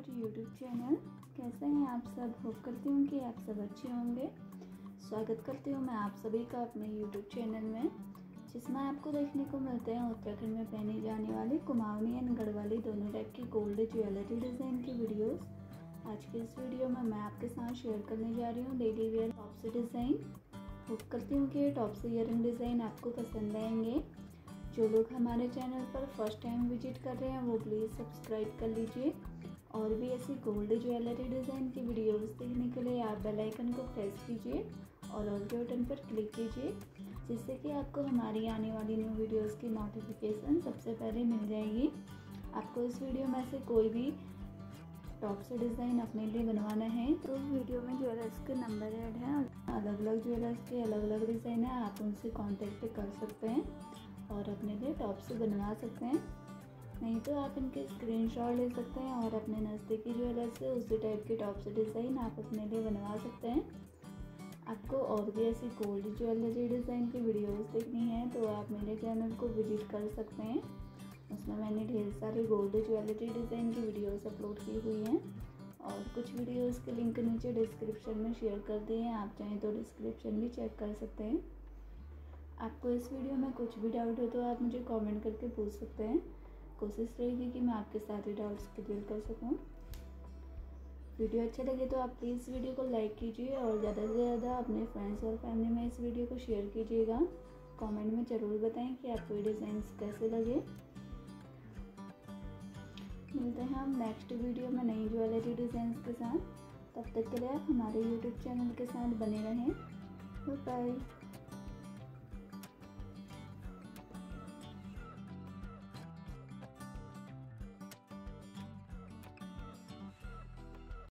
Our YouTube channel कैसे हैं आप सब? होप करती हूँ कि आप सब अच्छे होंगे। स्वागत करती हूँ मैं आप सभी का अपने यूट्यूब चैनल में, जिसमें आपको देखने को मिलते हैं उत्तराखंड में पहनी जाने वाली कुमाऊनी एंड गढ़वाली दोनों टाइप की गोल्ड ज्वेलरी डिज़ाइन की वीडियोस आज के इस वीडियो में मैं आपके साथ शेयर करने जा रही हूँ डेली वेयर टॉप से डिज़ाइन होप करती हूँ कि टॉप से ईयर डिज़ाइन आपको पसंद आएँगे। जो लोग हमारे चैनल पर फ़र्स्ट टाइम विज़िट कर रहे हैं, वो प्लीज़ सब्सक्राइब कर लीजिए। और भी ऐसी गोल्ड ज्वेलरी डिज़ाइन की वीडियोस देखने के लिए आप बेल आइकन को प्रेस कीजिए और ऑल के बटन पर क्लिक कीजिए, जिससे कि आपको हमारी आने वाली न्यू वीडियोस की नोटिफिकेशन सबसे पहले मिल जाएगी। आपको इस वीडियो में से कोई भी टॉप से डिज़ाइन अपने लिए बनवाना है तो वीडियो में ज्वेलर्स के नंबर ऐड हैं अलग अलग ज्वेलर्स के अलग अलग डिज़ाइन है, आप उनसे कॉन्टेक्ट कर सकते हैं और अपने लिए टॉप से बनवा सकते हैं। नहीं तो आप इनके स्क्रीनशॉट ले सकते हैं और अपने नज़दीकी ज्वेलर से उसी टाइप के टॉप से डिज़ाइन आप अपने लिए बनवा सकते हैं। आपको और भी ऐसी गोल्ड ज्वेलरी डिज़ाइन की वीडियोस देखनी है तो आप मेरे चैनल को विज़िट कर सकते हैं। उसमें मैंने ढेर सारी गोल्ड ज्वेलरी डिज़ाइन की वीडियोस अपलोड की हुई हैं और कुछ वीडियोस के लिंक नीचे डिस्क्रिप्शन में शेयर कर दिए हैं, आप चाहें तो डिस्क्रिप्शन भी चेक कर सकते हैं। आपको इस वीडियो में कुछ भी डाउट हो तो आप मुझे कमेंट करके पूछ सकते हैं। कोशिश रहेगी कि मैं आपके सारे डाउट्स क्लियर कर सकूँ। वीडियो अच्छा लगे तो आप प्लीज़ वीडियो को लाइक कीजिए और ज़्यादा से ज़्यादा अपने फ्रेंड्स और फैमिली में इस वीडियो को शेयर कीजिएगा। कमेंट में ज़रूर बताएँ कि आपको ये डिज़ाइन कैसे लगे। मिलते हैं हम नेक्स्ट वीडियो में नई ज्वेलरी डिज़ाइन के साथ। तब तक के लिए आप हमारे यूट्यूब चैनल के साथ बने रहें। बाय